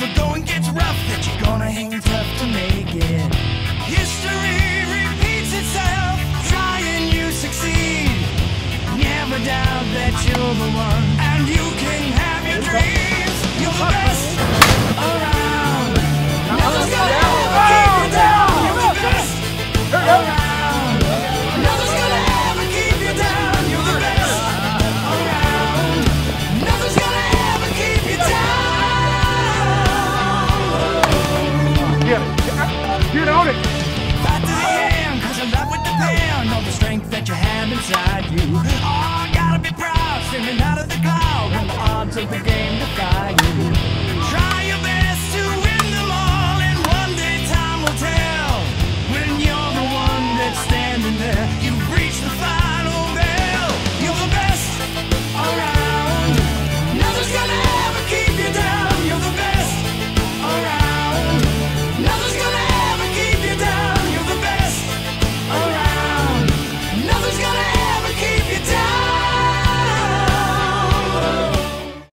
the going gets rough that you're gonna hang tough to make it. History repeats itself. Try and you succeed. Never doubt that you're the one, Get it. Fight to the end, cause a lot would depend on the strength that you have inside you. Oh, gotta be proud, streaming out of the cloud when the odds of the game.